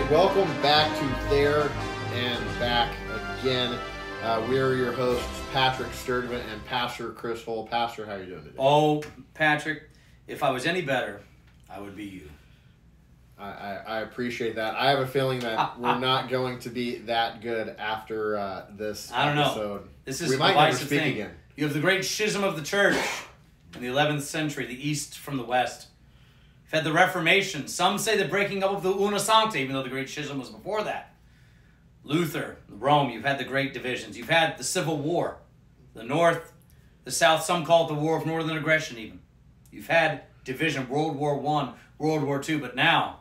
right, welcome back to There and Back again. Uh, we are your hosts, Patrick Sturdivant and Pastor Chris Hull. Pastor, how are you doing today? Oh, Patrick, if I was any better, I would be you. I, I, I appreciate that. I have a feeling that we're not going to be that good after uh, this I don't know. episode. This is we might never speak thing. again. You have the great schism of the church in the 11th century, the East from the West. Had the Reformation. Some say the breaking up of the Una Sancta, even though the great schism was before that. Luther, Rome, you've had the great divisions. You've had the Civil War, the North, the South. Some call it the War of Northern Aggression, even. You've had division, World War One, World War Two, but now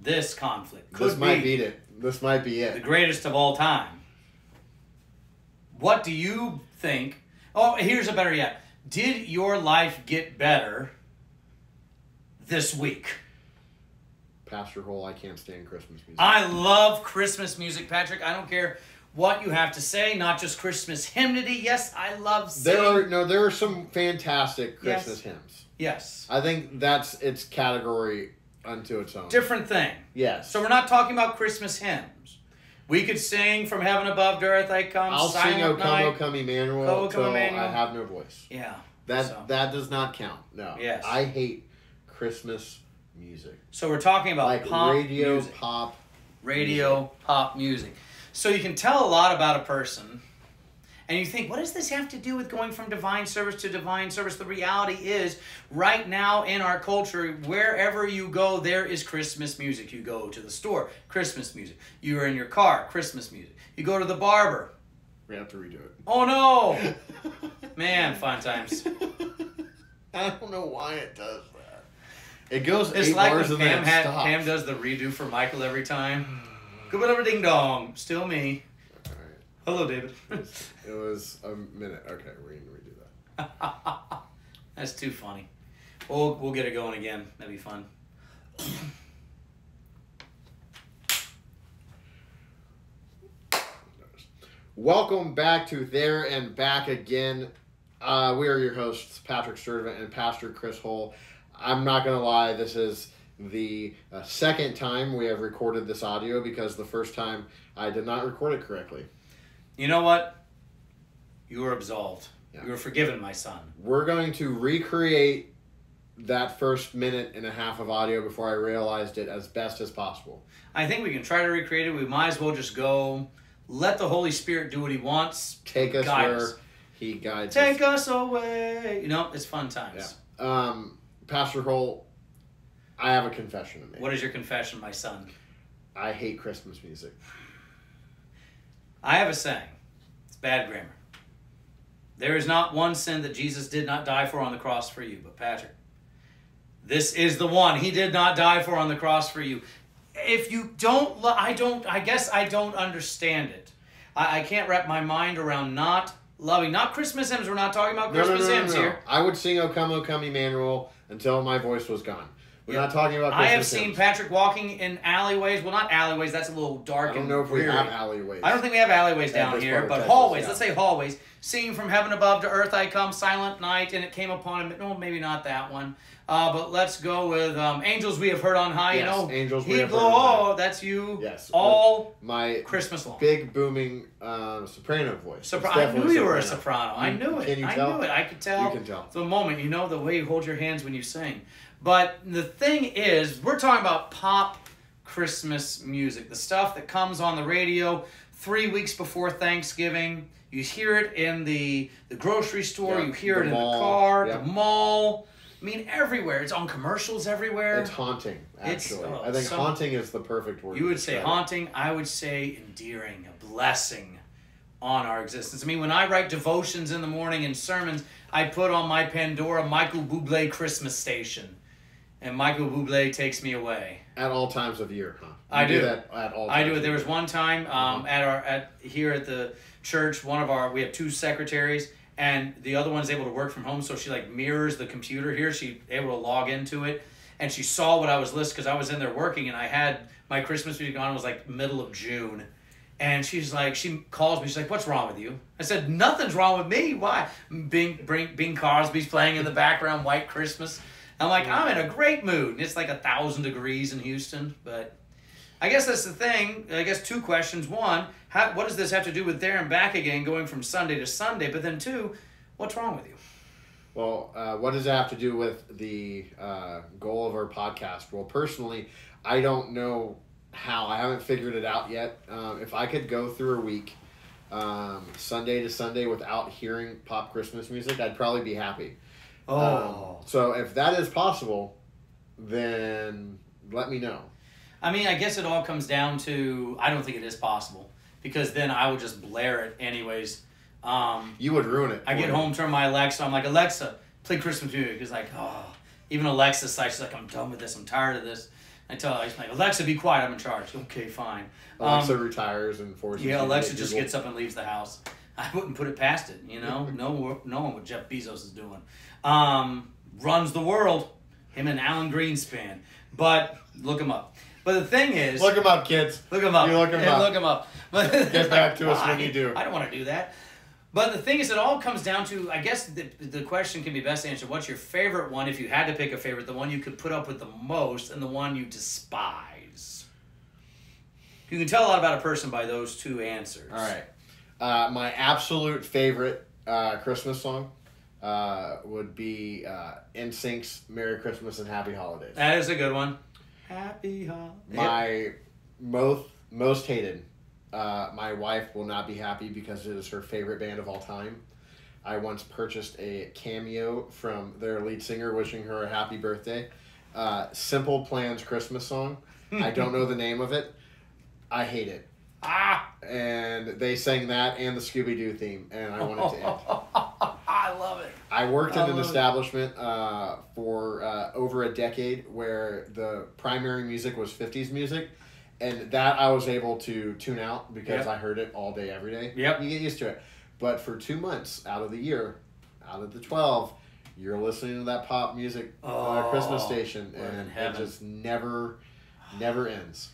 this conflict could This might be beat it. This might be it. the greatest of all time. What do you think? Oh, here's a better yet. Did your life get better this week? Pastor Hull, I can't stand Christmas music. I love Christmas music, Patrick. I don't care what you have to say, not just Christmas hymnody. Yes, I love singing. there are no, there are some fantastic Yes. Christmas hymns. yes. I think that's its category unto its own. Different thing. yes. So we're not talking about Christmas hymns. We could sing from heaven above to earth I come. I'll sing O Come, O Come Emmanuel O Come, Emmanuel. I have no voice. Yeah. That So- that does not count. No. Yes. I hate Christmas music. So we're talking about like pop radio, music. pop. radio, pop music. So you can tell a lot about a person, and you think, what does this have to do with going from divine service to divine service? The reality is, right now in our culture, wherever you go, there is Christmas music. You go to the store, Christmas music. You are in your car, Christmas music. You go to the barber. We have to redo it. Oh no! Man, fun times. I don't know why it does. It goes It's eight like bars when and Pam, it had, stops. Pam does the redo for Michael every time. Good ding dong. Still me. All right. Hello, David. It was a minute. Okay, we're gonna redo that. That's too funny. We'll we'll get it going again. That'd be fun. Welcome back to There and Back Again. Uh, we are your hosts, Patrick Sturdivant and Pastor Chris Hull. I'm not going to lie, this is the uh, second time we have recorded this audio because the first time I did not record it correctly. You know what? You are absolved. Yeah. You are forgiven, my son. We're going to recreate that first minute and a half of audio before I realized it as best as possible. I think we can try to recreate it. We might as well just go. Let the Holy Spirit do what He wants. Take us where us. He guides Take us. us away. You know, it's fun times. Um, Pastor Hull, I have a confession to make. What is your confession, my son? I hate Christmas music. I have a saying. It's bad grammar. There is not one sin that Jesus did not die for on the cross for you, but Patrick, this is the one he did not die for on the cross for you. If you don't, lo- I don't, I guess I don't understand it. I, I can't wrap my mind around not loving, not Christmas hymns. We're not talking about No, no, Christmas no, no, hymns here. I would sing O Come, O Come Emmanuel until my voice was gone. We're Yeah. not talking about I have seen hymns. Patrick walking in alleyways. Well, not alleyways. That's a little dark. I don't and know if we have alleyways. I don't think we have alleyways Yeah, down here, but Texas, hallways. yeah. Let's say hallways. Seeing from heaven above to earth I come, silent night, and it came upon him. No, maybe not that one. Uh, but let's go with um, angels we have heard on high. Yes, you know, Angels We Have Heard High. That's you. Yes. All my Christmas long. big booming uh, soprano voice. Sopra- I knew you were a soprano. I knew it. Can you I tell? knew it. I could tell. You can tell. The moment, you know, the way you hold your hands when you sing. But the thing is, we're talking about pop Christmas music, the stuff that comes on the radio three weeks before Thanksgiving. You hear it in the, the grocery store, Yeah, you hear it in mall, the car, yeah. the mall. I mean, everywhere. It's on commercials everywhere. It's haunting, It's- actually. oh, I think some- haunting is the perfect word. You would say describe it. haunting. I would say endearing, a blessing on our existence. I mean, when I write devotions in the morning and sermons, I put on my Pandora Michael Bublé Christmas station, and Michael Bublé takes me away. At all times of year, huh? You I do. that at all. I do it. There was one time um, Mhm. at our at here at the church. One of our we have two secretaries, and the other one's able to work from home, so she like mirrors the computer here. She able to log into it, and she saw what I was listening because I was in there working and I had my Christmas music on. It was like middle of June, and she's like, she calls me. She's like, "What's wrong with you?" I said, "Nothing's wrong with me. Why?" Bing, Bing, Bing Crosby's playing in the background, White Christmas. I'm like, I'm in a great mood. And it's like a thousand degrees in Houston, but I guess that's the thing. I guess two questions. One, how, what does this have to do with there and back again, going from Sunday to Sunday? But then two, what's wrong with you? Well, uh, what does that have to do with the uh, goal of our podcast? Well, personally, I don't know how. I haven't figured it out yet. Um, if I could go through a week, um, Sunday to Sunday, without hearing pop Christmas music, I'd probably be happy. Oh. Um, so if that is possible, then let me know. I mean, I guess it all comes down to I don't think it is possible because then I would just blare it anyways. Um, You would ruin it. I get me. home, turn my Alexa. I'm like, Alexa, play Christmas music. It's like, oh, even Alexa like, she's like, I'm done with this. I'm tired of this. I tell her, I'm like, Alexa, be quiet. I'm in charge. Okay, fine. Alexa Um, retires and forces. yeah, Alexa just gets up and leaves the house. I wouldn't put it past it, you know. no, no one what Jeff Bezos is doing. Um, runs the world. Him and Alan Greenspan. But look him up. But the thing is, Look him up, kids. Look him up. You look him up. Look him up. But Get back to us when you do. I don't want to do that. But the thing is, it all comes down to. I guess the, the question can be best answered. What's your favorite one? If you had to pick a favorite, the one you could put up with the most, and the one you despise. You can tell a lot about a person by those two answers. All right. Uh, my absolute favorite uh, Christmas song uh, would be uh, NSYNC's "Merry Christmas and Happy Holidays." That is a good one. Happy holidays. My most most hated. Uh, my wife will not be happy because it is her favorite band of all time. I once purchased a cameo from their lead singer, wishing her a happy birthday. Uh, Simple Plan's Christmas song. I don't know the name of it. I hate it. Ah! And they sang that and the Scooby Doo theme, and I wanted to end. I love it. I worked in an establishment uh, for uh, over a decade where the primary music was 50s music, and that I was able to tune out because Yep. I heard it all day, every day. Yep. You get used to it. But for two months out of the year, out of the 12, you're listening to that pop music uh, Christmas Oh, station, and it just never, never ends.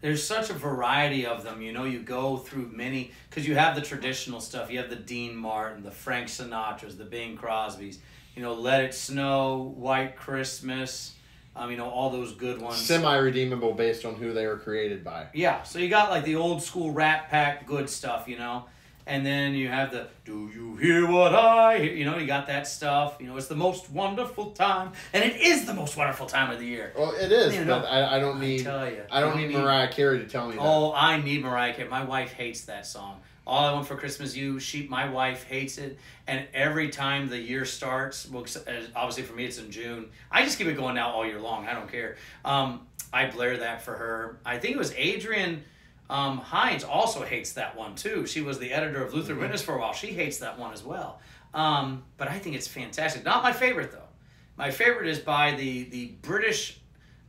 There's such a variety of them. You know, you go through many because you have the traditional stuff. You have the Dean Martin, the Frank Sinatras, the Bing Crosbys. You know, Let It Snow, White Christmas. Um, you know, all those good ones. Semi redeemable based on who they were created by. yeah, so you got like the old school Rat Pack good stuff. You know. And then you have the Do you hear what I hear? You know, you got that stuff. You know, it's the most wonderful time. And it is the most wonderful time of the year. Well, it is, You but I, I don't I need. tell you. I don't need Mariah Carey to tell me that. Oh, I need Mariah Carey. My wife hates that song. All I want for Christmas, you. She, my wife hates it, and every time the year starts, well, uh, obviously for me it's in June. I just keep it going now all year long. I don't care. Um, I blare that for her. I think it was Adriane um, Heins also hates that one too. She was the editor of Luther Witness for a while. She hates that one as well. Um, but I think it's fantastic. Not my favorite though. My favorite is by the the British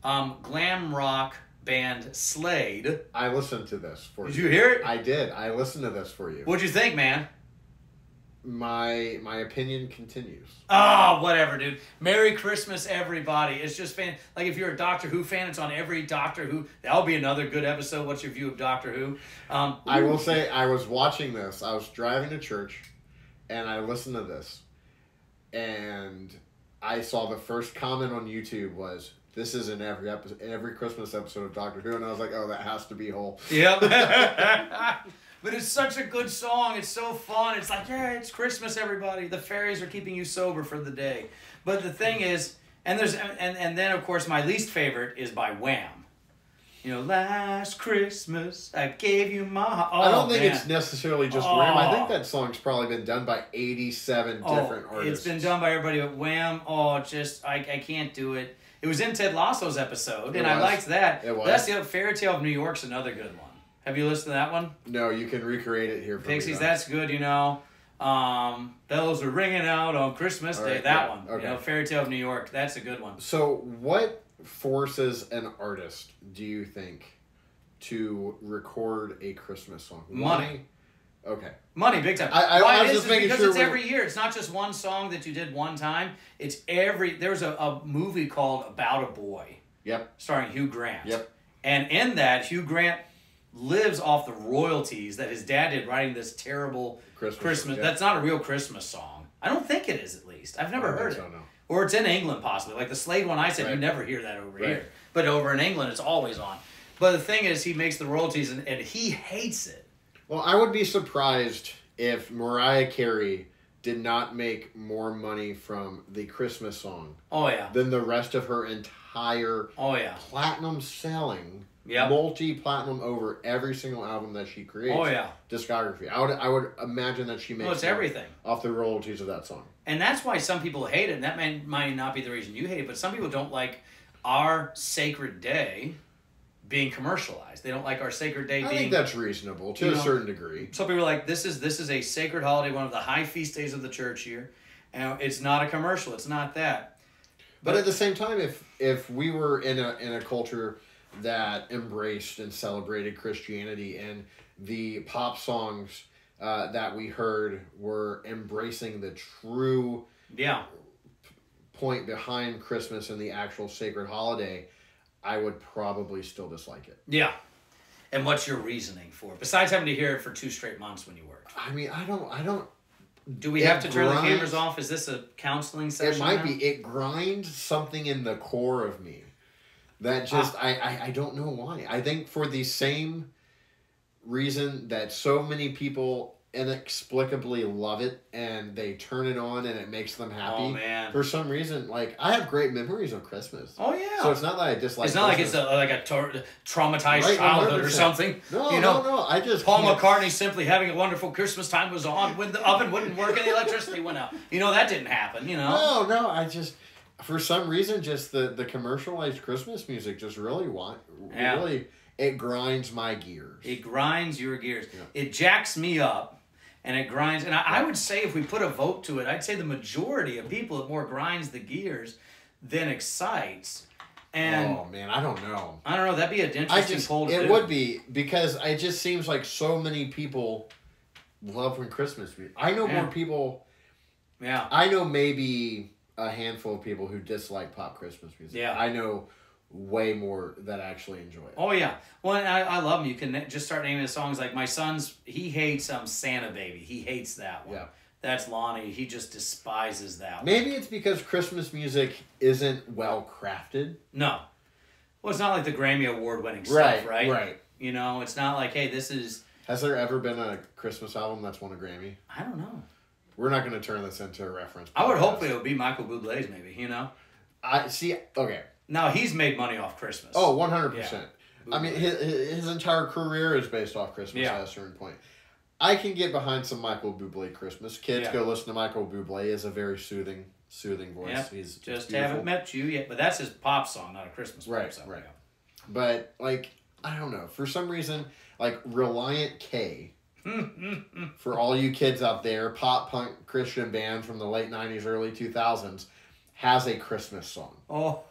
um, glam rock band Slade. I listened to this for Did you. Did you hear it? I did. I listened to this for you. What'd you think, man? My my opinion continues. Oh, whatever, dude. Merry Christmas, everybody. It's just fan. Like if you're a Doctor Who fan, it's on every Doctor Who. That'll be another good episode. What's your view of Doctor Who? Um, I will say I was watching this. I was driving to church, and I listened to this, and I saw the first comment on YouTube was, "This is in every episode, every Christmas episode of Doctor Who," and I was like, "Oh, that has to be whole." Yep. but it's such a good song. It's so fun. It's like, yeah, it's Christmas, everybody. The fairies are keeping you sober for the day. But the thing is, and there's and and then of course my least favorite is by Wham. You know, last Christmas I gave you my. heart. Oh, I don't think man. it's necessarily just Wham. I think Oh. that song's probably been done by eighty-seven oh, different oh, artists. It's been done by everybody but Wham. Oh, just I, I can't do it. It was in Ted Lasso's episode, It and I liked that. It was. That's the Fairy Tale of New York's another good one. Have you listened to that one? No, you can recreate it here. For Pixies, me, that's good, you know. Um, bells are ringing out on Christmas All Day. right, that yeah, one. okay. You know, Fairy Tale of New York. That's a good one. So, what forces an artist, do you think, to record a Christmas song? Money. Okay. Money, big time. I- I- Why I it was is just is making because sure it's every year. It's not just one song that you did one time. It's every. There was a, a movie called About a Boy, Yep. starring Hugh Grant. Yep. And in that, Hugh Grant lives off the royalties that his dad did writing this terrible Christmas, Christmas. yeah. That's not a real Christmas song. I don't think it is. At least I've never heard think it. so, no. Or it's in England possibly. Like the Slade one I said, you never hear that over Right. here. But over in England, it's always on. But the thing is, he makes the royalties and, and he hates it. Well, I would be surprised if Mariah Carey did not make more money from the Christmas song Oh yeah. than the rest of her entire Oh yeah. platinum selling, Yep. multi platinum over every single album that she creates. Oh yeah. discography. I would I would imagine that she makes Well, it's everything. off the royalties of that song. And that's why some people hate it. And that may, might not be the reason you hate it, but some people don't like our sacred day being commercialized. They don't like our sacred day I being. think that's reasonable to a know- certain degree. Some people are like, this is this is a sacred holiday, one of the high feast days of the church here, and it's not a commercial. It's not that. But at the same time, if if we were in a in a culture that embraced and celebrated Christianity and the pop songs uh, that we heard were embracing the true Yeah. point behind Christmas and the actual sacred holiday, I would probably still dislike it. Yeah. And what's your reasoning for it? Besides having to hear it for two straight months when you worked. I mean, I don't, I don't. Do we have to turn the cameras off? Is this a counseling session? It might now? be. It grinds something in the core of me that ah. just I, I I don't know why. I think for the same reason that so many people inexplicably love it and they turn it on and it makes them oh, happy. Oh man. For some reason, like I have great memories of Christmas. Oh yeah. So it's not that I dislike. it's not like it's a, like a traumatized Right, childhood or 100%. something. no, you know, no, no. I just Paul can't- McCartney simply having a wonderful Christmas time was on when the oven wouldn't work and the electricity went out. You know that didn't happen. You know. No, no. I just for some reason just the the commercialized Christmas music just really want Yeah. really it grinds my gears. It grinds your gears. Yeah. It jacks me up. And it grinds, and I, I would say if we put a vote to it, I'd say the majority of people it more grinds the gears than excites. And oh man, I don't know. I don't know, that'd be an I interesting just poll to it do. would be because it just seems like so many people love when Christmas music. I know Yeah. more people. Yeah. I know maybe a handful of people who dislike pop Christmas music. Yeah. I know way more that actually enjoy it. Oh yeah. Well, I, I love them. You can just start naming the songs. Like my son's, he hates um Santa Baby. He hates that one. Yeah. That's Lonnie. He just despises that one. Maybe it's because Christmas music isn't well crafted. No. Well, it's not like the Grammy Award winning stuff, Right, right? right. You know, it's not like, hey, this is, Has there ever been a Christmas album that's won a Grammy? I don't know. We're not going to turn this into a reference. I would podcast. hope it would be Michael Bublé's maybe, you know? I see. Okay. Now, he's made money off Christmas. Oh, 100%. I mean, his, his entire career is based off Christmas Yeah. at a certain point. I can get behind some Michael Bublé Christmas. Kids, Yeah. go listen to Michael Bublé. is a very soothing, soothing voice. Yep. He's Just beautiful. haven't met you yet. But that's his pop song, not a Christmas pop Right, song. right. But like, I don't know. For some reason, like Relient K. for all you kids out there, pop punk Christian band from the late '90s, early 2000s, has a Christmas song. Oh,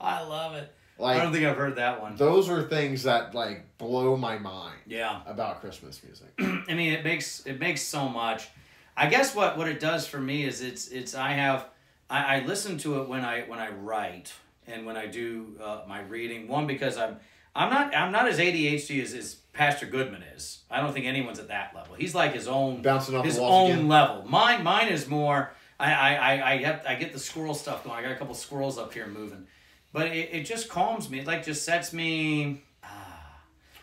I love it. I don't think I've heard that one. those are things that like blow my mind Yeah. about Christmas music. I mean, it makes it makes so much. I guess what what it does for me is it's it's I have I, I listen to it when I when I write and when I do uh, my reading. One because I'm I'm not I'm not as ADHD as, as Pastor Goodman is. I don't think anyone's at that level. He's like his own Bouncing off his the walls own again. level. Mine mine is more. I I I I have I get the squirrel stuff going. I got a couple squirrels up here moving, but it, it just calms me. It like just sets me.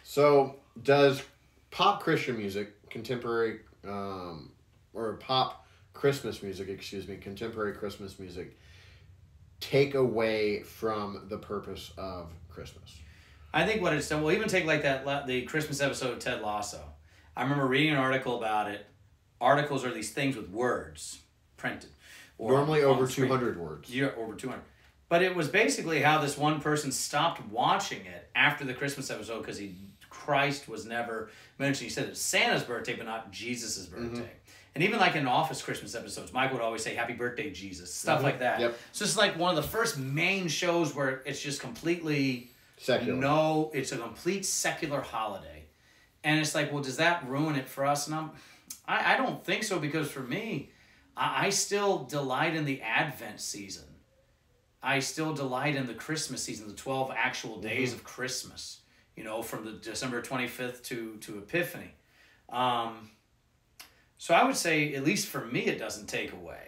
So, does pop Christian music, contemporary, um, or pop Christmas music, excuse me, contemporary Christmas music, take away from the purpose of Christmas? I think what it's done. We'll even take like that the Christmas episode of Ted Lasso. I remember reading an article about it. Articles are these things with words printed. or Normally over 200 words. Yeah, over 200. But it was basically how this one person stopped watching it after the Christmas episode because he Christ was never mentioned. He said it's Santa's birthday, but not Jesus' birthday. Mm-hmm. And even like in Office Christmas episodes, Mike would always say "Happy Birthday, Jesus," stuff Mhm. like that. Yep. So it's like one of the first main shows where it's just completely Secular. no. It's a complete secular holiday, And it's like, well, does that ruin it for us? And I'm, I, I don't think so because for me, I, I still delight in the Advent season. I still delight in the Christmas season, the 12 actual days of Christmas, you know, from the December 25th to, to Epiphany. Um, so I would say, at least for me, it doesn't take away.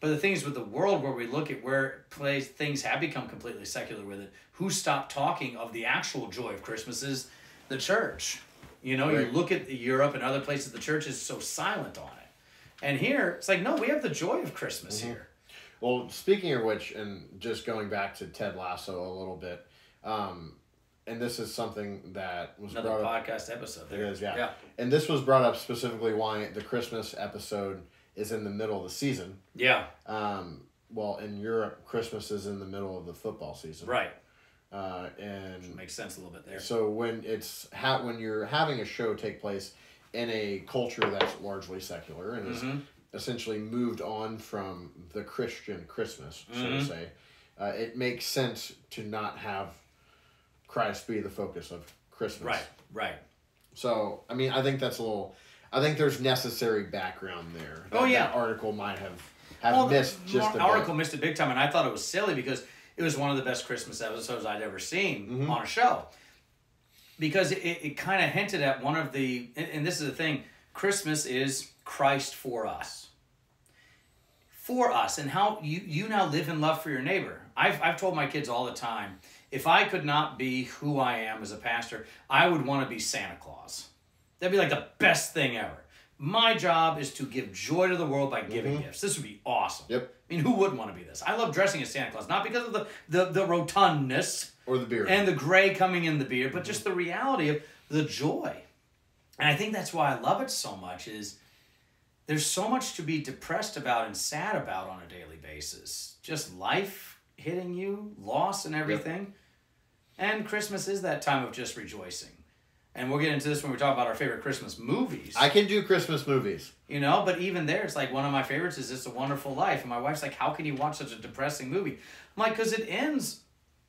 But the thing is, with the world where we look at where place things have become completely secular with it, who stopped talking of the actual joy of Christmas is the church. You know, Right. you look at Europe and other places, the church is so silent on it. And here, it's like, no, we have the joy of Christmas here. Well, speaking of which, and just going back to Ted Lasso a little bit, um, and this is something that was Another brought up. podcast episode. It There. is, yeah. Yeah. And this was brought up specifically why the Christmas episode is in the middle of the season. Yeah. Um, well, in Europe, Christmas is in the middle of the football season. Right. Uh, and Makes sense a little bit there. so when it's ha- when you're having a show take place in a culture that's largely secular and is Mhm. essentially moved on from the Christian Christmas, so to Mhm. say, uh, it makes sense to not have Christ be the focus of Christmas. Right. Right. So I mean, I think that's a little. I think there's necessary background there. Oh, yeah. that article might have have Well, missed the just a mar- article bit. missed it big time, and I thought it was silly because it was one of the best Christmas episodes I'd ever seen Mhm. on a show. Because it, it, it kind of hinted at one of the, and, and this is the thing Christmas is Christ for us. For us, and how you, you now live in love for your neighbor. I've, I've told my kids all the time if I could not be who I am as a pastor, I would want to be Santa Claus. That'd be like the best thing ever. My job is to give joy to the world by giving mm-hmm. gifts. This would be awesome. Yep. I mean, who wouldn't want to be this? I love dressing as Santa Claus, not because of the, the, the rotundness Or the beard and the gray coming in the beard, but mm-hmm. just the reality of the joy. And I think that's why I love it so much is there's so much to be depressed about and sad about on a daily basis. Just life hitting you, loss and everything. And Christmas is that time of just rejoicing. And we'll get into this when we talk about our favorite Christmas movies. I can do Christmas movies. You know, but even there, it's like one of my favorites is It's a Wonderful Life. And my wife's like, How can you watch such a depressing movie? I'm like, Because it ends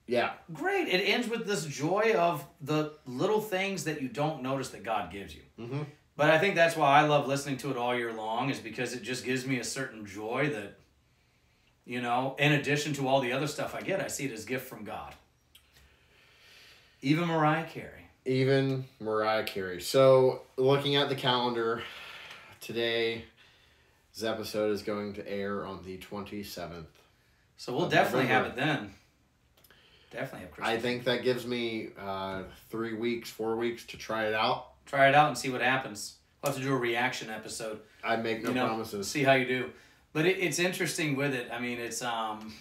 Yeah. great. It ends with this joy of the little things that you don't notice that God gives you. Mm-hmm. But I think that's why I love listening to it all year long, is because it just gives me a certain joy that, you know, in addition to all the other stuff I get, I see it as a gift from God. Even Mariah Carey. Even Mariah Carey. So, looking at the calendar, today's episode is going to air on the 27th. So we'll definitely have it then. Definitely have Christmas. I think that gives me uh, three weeks, four weeks to try it out. Try it out and see what happens. We'll have to do a reaction episode. I make no you know, promises. See how you do. But it, it's interesting with it. I mean, it's um,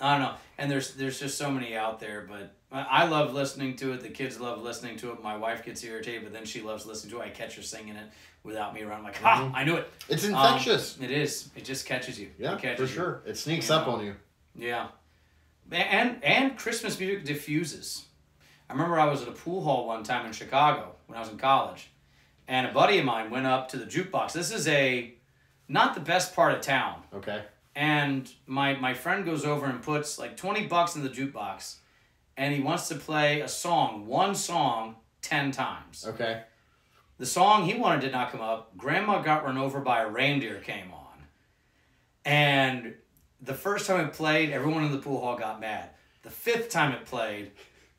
I don't know. And there's there's just so many out there. But I love listening to it. The kids love listening to it. My wife gets irritated, but then she loves listening to it. I catch her singing it without me around. I'm like, ha! I knew it. It's Um, infectious. it is. It just catches you. yeah, catches for you. sure. It sneaks You up know. on you. Yeah. And and Christmas music diffuses. I remember I was at a pool hall one time in Chicago when I was in college, and a buddy of mine went up to the jukebox. This is a not the best part of town. Okay. And my my friend goes over and puts like 20 bucks in the jukebox and he wants to play a song, one song 10 times. Okay. The song he wanted did not come up. Grandma Got Run Over by a Reindeer came on. And the first time it played, everyone in the pool hall got mad. The fifth time it played,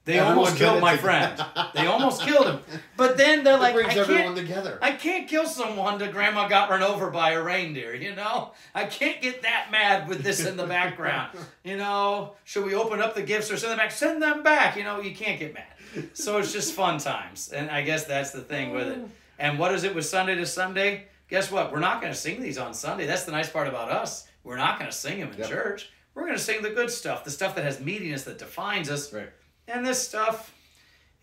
they Everyone almost killed my together. friend. They almost killed him. But then they're It like, I everyone can't, together. I can't kill someone that grandma got run over by a reindeer, you know? I can't get that mad with this in the background. You know, should we open up the gifts or send them back? Send them back. You know, you can't get mad. So it's just fun times. And I guess that's the thing with it. And what is it with Sunday to Sunday? Guess what? We're not going to sing these on Sunday. That's the nice part about us. We're not going to sing them in Yep. church. We're going to sing the good stuff, the stuff that has meatiness that defines us. Right. And this stuff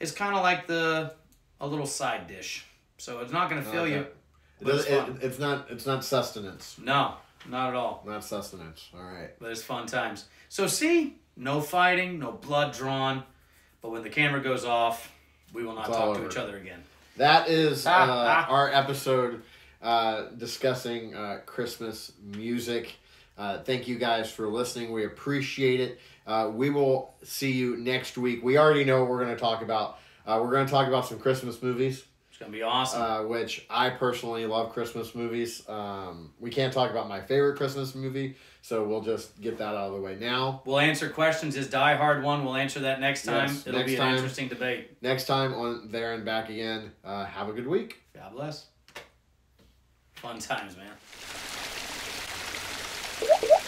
is kind of like the a little side dish. So it's not going to fill like you. But it's it- it's not. It's not sustenance. No, not at all. Not sustenance. All right. But it's fun times. So see, no fighting, no blood drawn. But when the camera goes off, we will not It's talk to each other again. That is uh, Ah, ah. our episode uh, discussing uh, Christmas music. Uh, thank you guys for listening. We appreciate it. Uh, we will see you next week. We already know what we're going to talk about. Uh, we're going to talk about some Christmas movies, It's gonna be awesome. uh, which I personally love Christmas movies. Um, we can't talk about my favorite Christmas movie, so we'll just get that out of the way now. we'll answer questions. Is Die Hard one? We'll answer that next time. Yes, It'll next be an time. interesting debate. Next time on There and Back Again, uh, have a good week. God bless. Fun times, man you